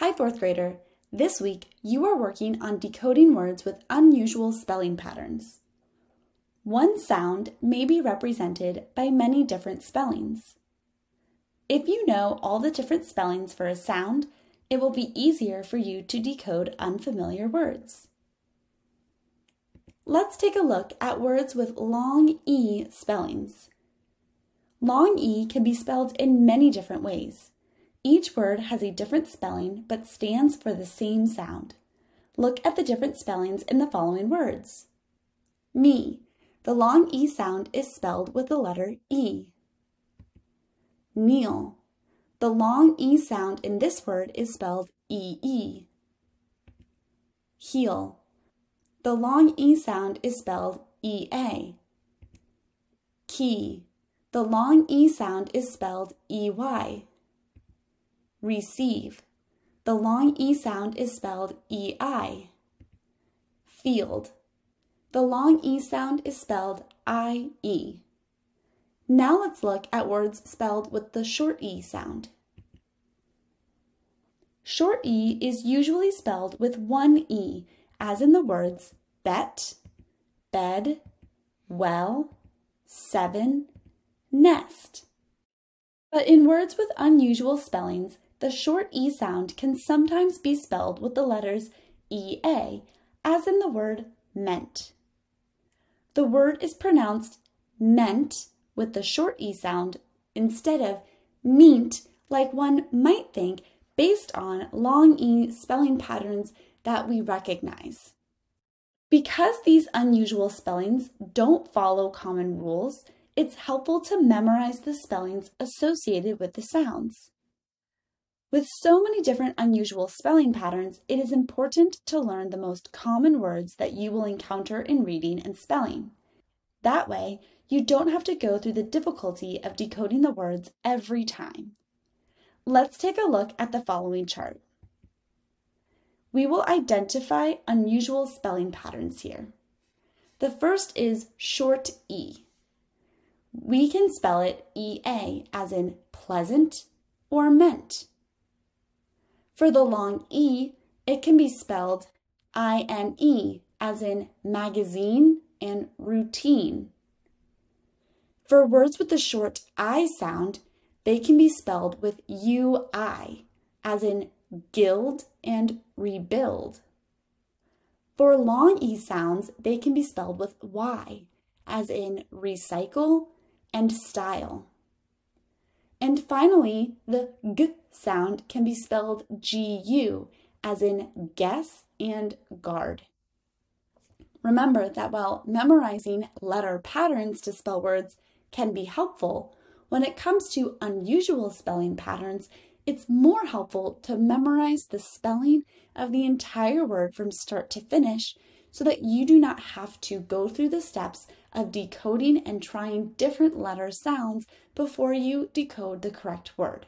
Hi, fourth grader. This week, you are working on decoding words with unusual spelling patterns. One sound may be represented by many different spellings. If you know all the different spellings for a sound, it will be easier for you to decode unfamiliar words. Let's take a look at words with long E spellings. Long E can be spelled in many different ways. Each word has a different spelling but stands for the same sound. Look at the different spellings in the following words. Me. The long E sound is spelled with the letter E. Kneel. The long E sound in this word is spelled EE. Heal. The long E sound is spelled EA. Key. The long E sound is spelled EY receive. The long E sound is spelled EI. Field. The long E sound is spelled IE. Now let's look at words spelled with the short E sound. Short E is usually spelled with one E, as in the words bet, bed, well, seven, nest. But in words with unusual spellings, the short E sound can sometimes be spelled with the letters EA, as in the word meant. The word is pronounced meant with the short E sound instead of meant like one might think based on long E spelling patterns that we recognize. Because these unusual spellings don't follow common rules, it's helpful to memorize the spellings associated with the sounds. With so many different unusual spelling patterns, it is important to learn the most common words that you will encounter in reading and spelling. That way, you don't have to go through the difficulty of decoding the words every time. Let's take a look at the following chart. We will identify unusual spelling patterns here. The first is short E. We can spell it EA as in pleasant or meant. For the long E, it can be spelled I-N-E, as in magazine and routine. For words with the short I sound, they can be spelled with U-I, as in guild and rebuild. For long E sounds, they can be spelled with Y, as in recycle and style. And finally, the G sound can be spelled GU, as in guess and guard. Remember that while memorizing letter patterns to spell words can be helpful, when it comes to unusual spelling patterns, it's more helpful to memorize the spelling of the entire word from start to finish so that you do not have to go through the steps of decoding and trying different letter sounds before you decode the correct word.